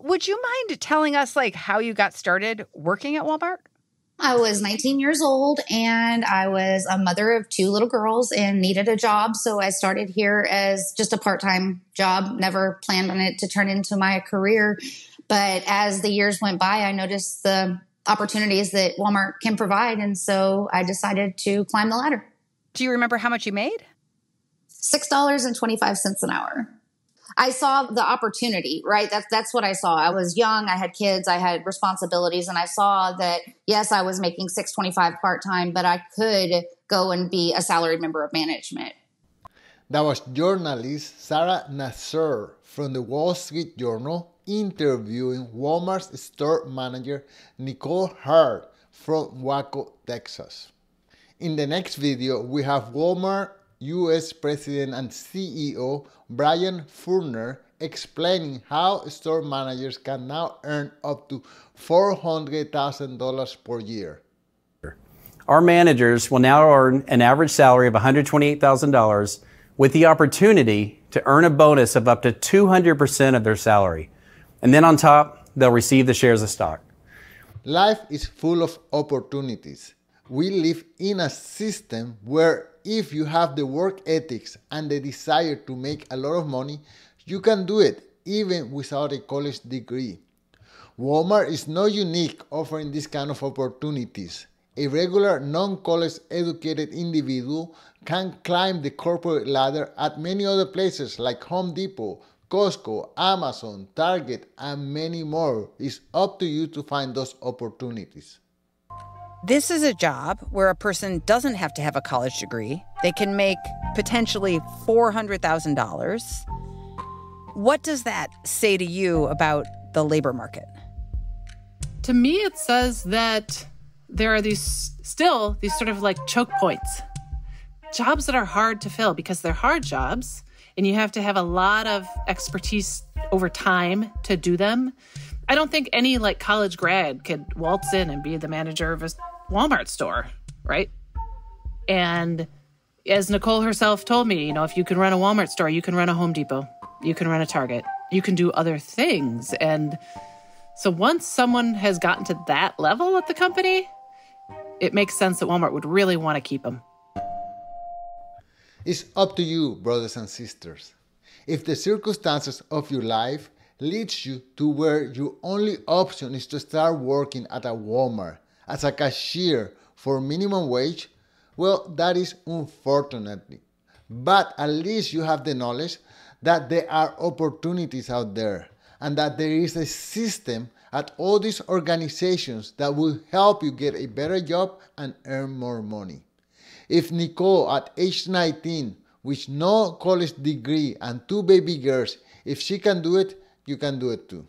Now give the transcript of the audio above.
Would you mind telling us like how you got started working at Walmart? I was 19 years old and I was a mother of two little girls and needed a job. So I started here as just a part time job, never planned on it to turn into my career. But as the years went by, I noticed the opportunities that Walmart can provide. And so I decided to climb the ladder. Do you remember how much you made? $6.25 an hour. I saw the opportunity, right? That's that's what I saw. I was young, I had kids, I had responsibilities, and I saw that yes, I was making six twenty five part time, but I could go and be a salaried member of management. That was journalist Sarah Nassauer from the Wall Street Journal interviewing Walmart's store manager Nichole Hart from Waco, Texas. In the next video, we have Walmart US President and CEO Brian Furner explaining how store managers can now earn up to $400,000 per year. Our managers will now earn an average salary of $128,000 with the opportunity to earn a bonus of up to 200% of their salary. And then on top, they'll receive the shares of stock. Life is full of opportunities. We live in a system where if you have the work ethics and the desire to make a lot of money, you can do it even without a college degree. Walmart is not unique offering this kind of opportunities. A regular non-college educated individual can climb the corporate ladder at many other places like Home Depot, Costco, Amazon, Target, and many more. It's up to you to find those opportunities. This is a job where a person doesn't have to have a college degree. They can make potentially $400,000. What does that say to you about the labor market? To me, it says that there are these still these sort of like choke points, jobs that are hard to fill because they're hard jobs and you have to have a lot of expertise over time to do them. I don't think any like college grad could waltz in and be the manager of a Walmart store, right? And as Nichole herself told me, you know, if you can run a Walmart store, you can run a Home Depot, you can run a Target, you can do other things. And so once someone has gotten to that level at the company, it makes sense that Walmart would really want to keep them. It's up to you, brothers and sisters. If the circumstances of your life leads you to where your only option is to start working at a Walmart, as a cashier for minimum wage, well, that is unfortunately. But at least you have the knowledge that there are opportunities out there and that there is a system at all these organizations that will help you get a better job and earn more money. If Nichole at age 19 with no college degree and two baby girls, if she can do it, you can do it too.